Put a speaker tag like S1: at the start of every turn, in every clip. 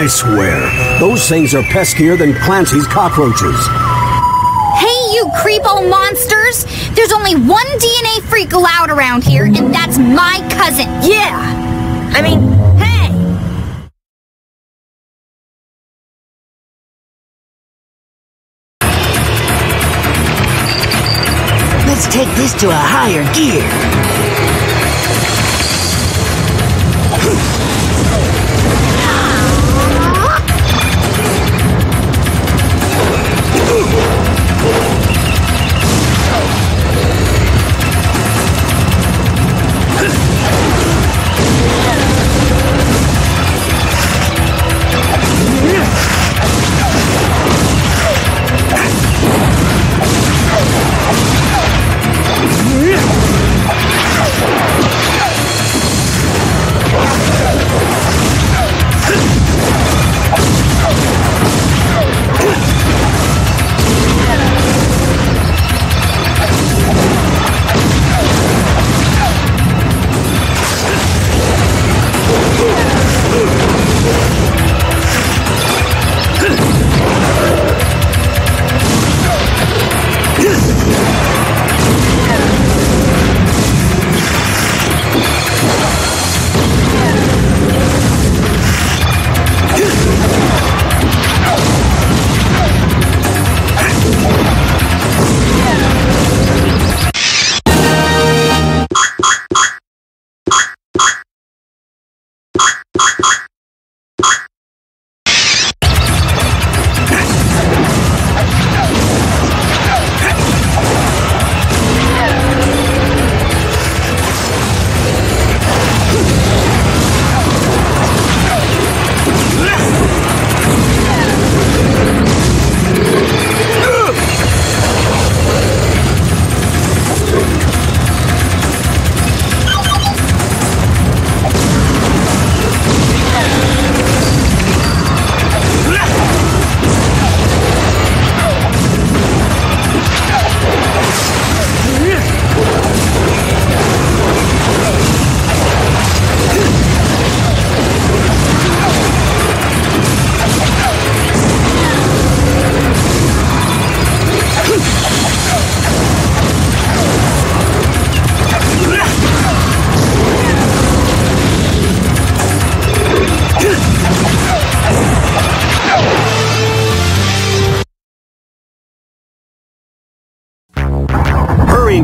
S1: I swear, those things are peskier than Clancy's cockroaches.
S2: Hey, you creepo monsters! There's only one DNA freak allowed around here, and that's my cousin.
S3: Yeah! I mean, hey! Let's take this to a higher gear.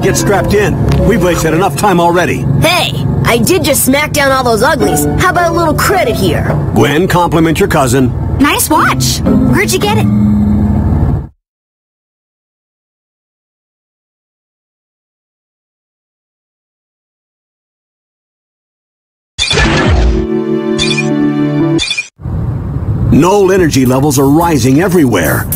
S1: Get strapped in. We've wasted enough time already.
S3: Hey, I did just smack down all those uglies. How about a little credit here?
S1: Gwen, compliment your cousin.
S2: Nice watch. Where'd you get it?
S1: Null energy levels are rising everywhere.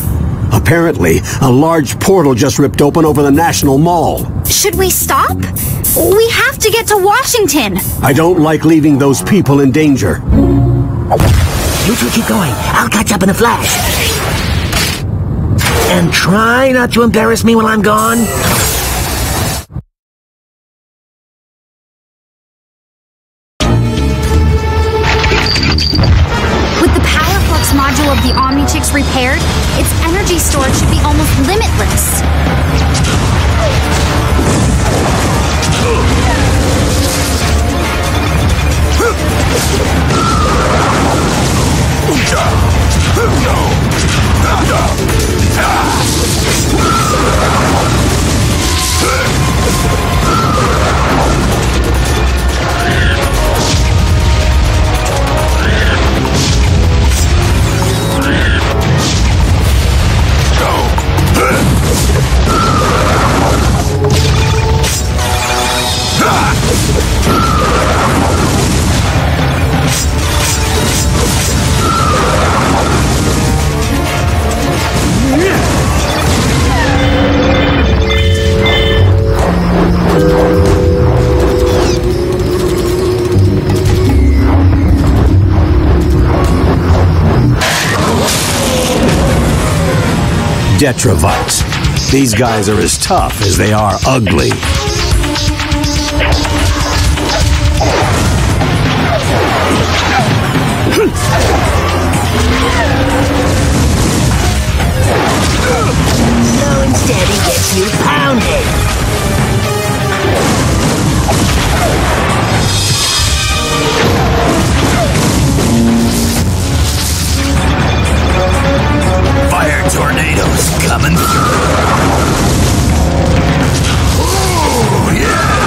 S1: Apparently, a large portal just ripped open over the National Mall.
S2: Should we stop? We have to get to Washington.
S1: I don't like leaving those people in danger.
S3: You two keep going. I'll catch up in a flash. And try not to embarrass me while I'm gone.
S1: Detrovites. These guys are as tough as they are ugly.
S4: So instead, he gets you
S5: pounded. fire tornadoes coming through. Oh yeah!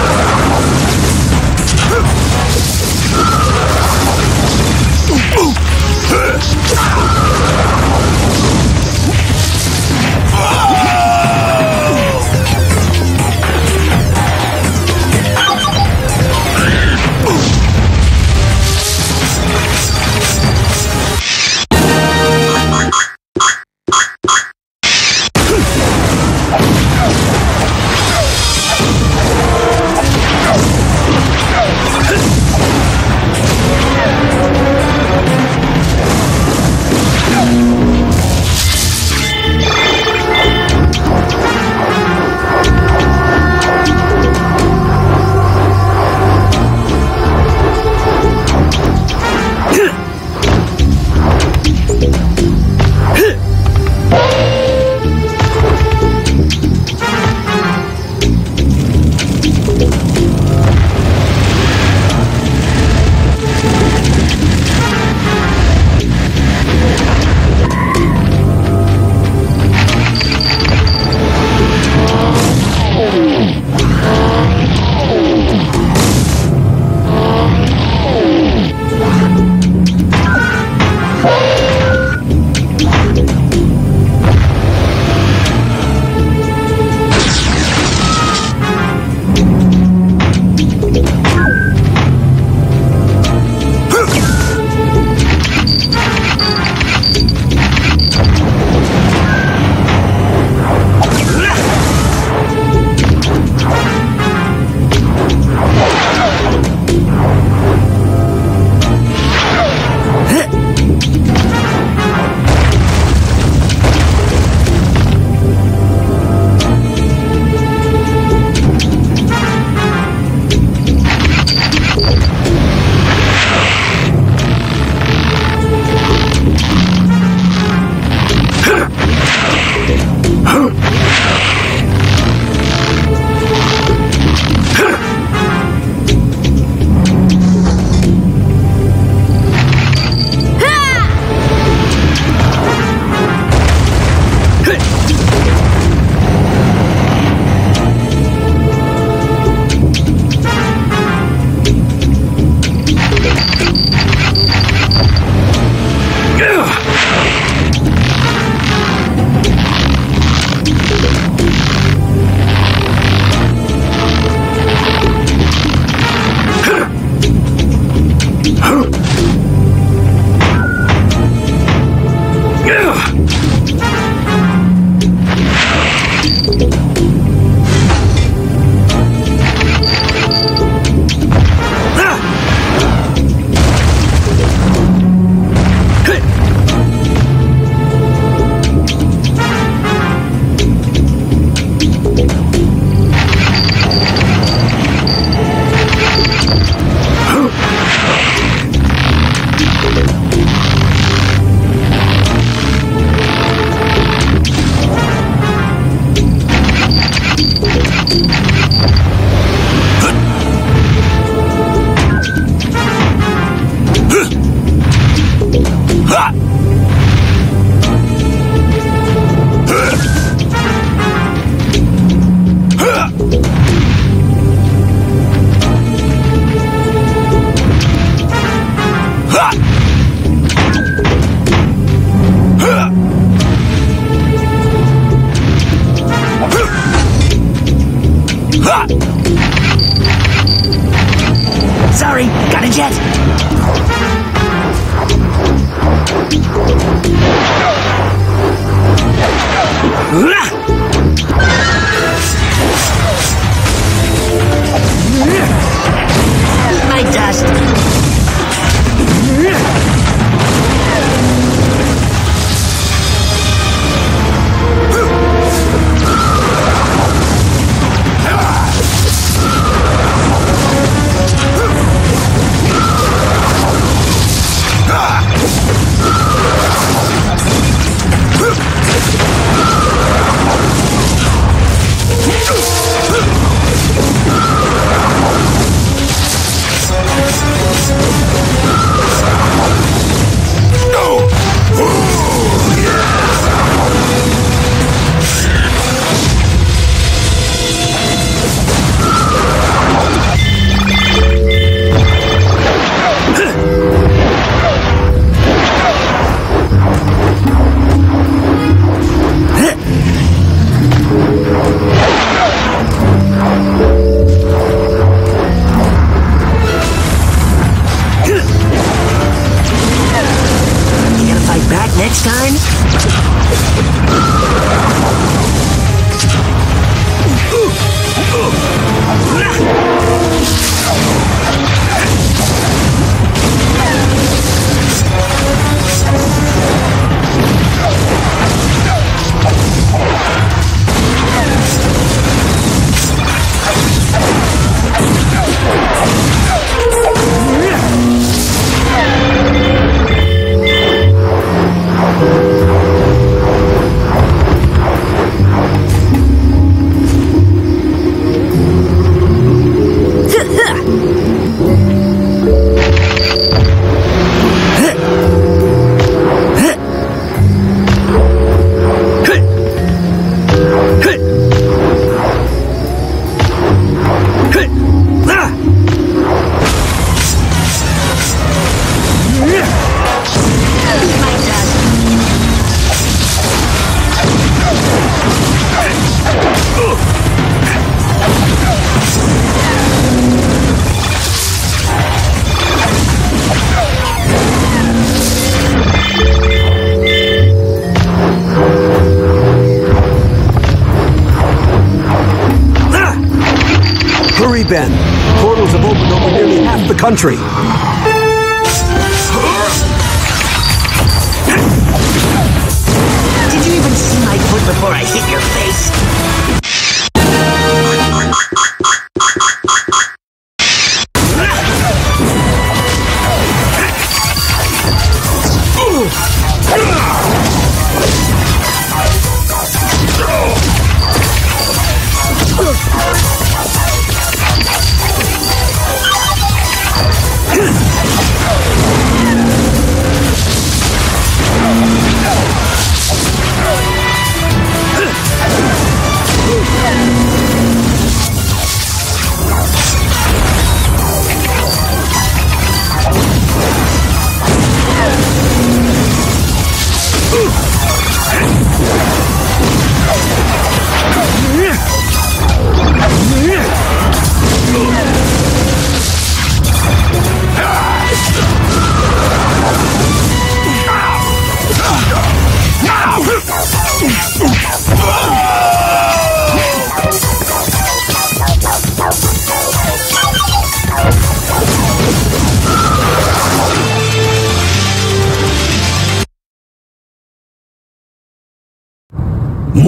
S5: Country.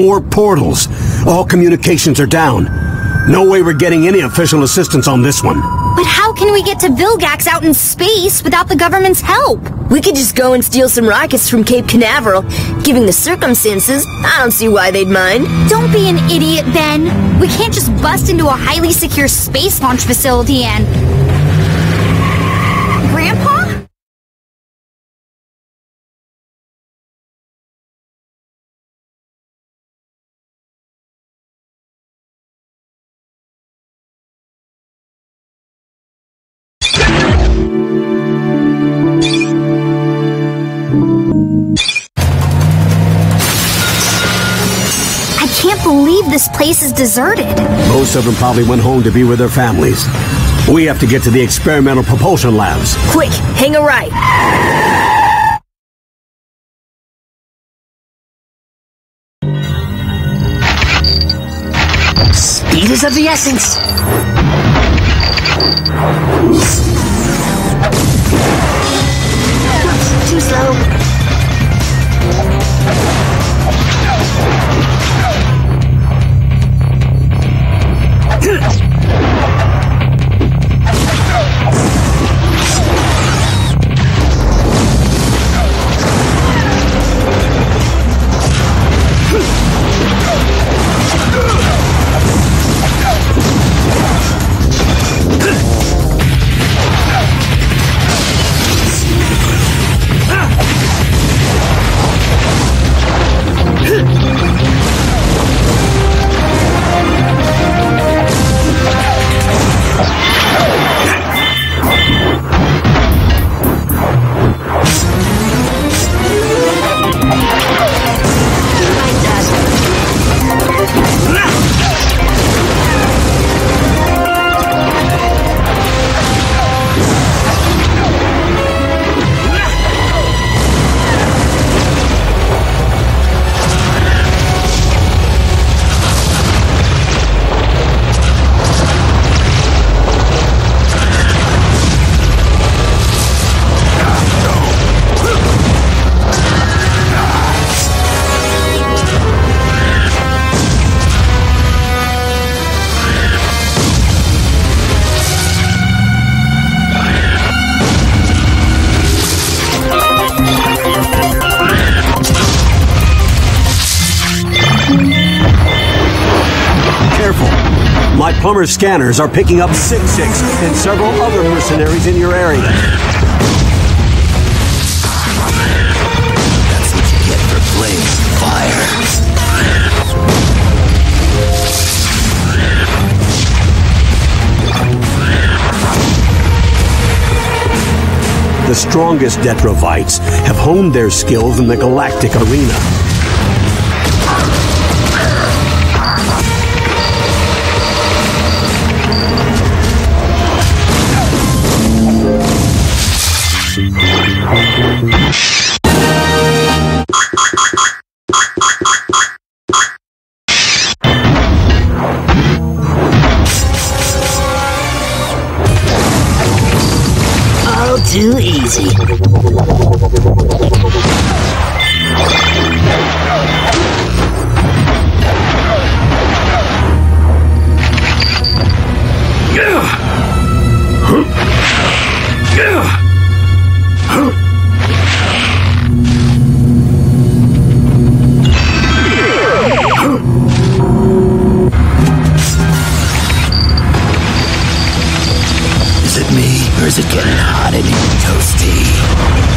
S1: More portals. All communications are down. No way we're getting any official assistance on this one.
S2: But how can we get to Vilgax out in space without the government's help?
S3: We could just go and steal some rockets from Cape Canaveral. Given the circumstances, I don't see why they'd mind.
S2: Don't be an idiot, Ben. We can't just bust into a highly secure space launch facility and... Grandpa? Deserted.
S1: Most of them probably went home to be with their families. We have to get to the experimental propulsion labs.
S3: Quick, hang a right.
S6: Speed is of the essence.
S1: Plumber scanners are picking up 6-6 and several other mercenaries in your area.
S6: That's what you get for playing fire.
S1: The strongest Detrovites have honed their skills in the galactic arena.
S6: Too easy. Is is it getting hot here, Toasty?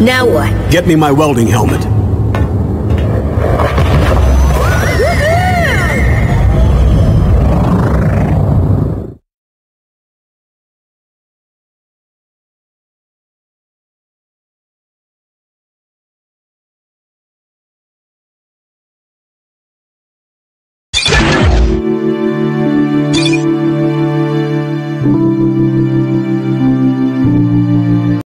S3: Now what?
S1: Get me my welding helmet.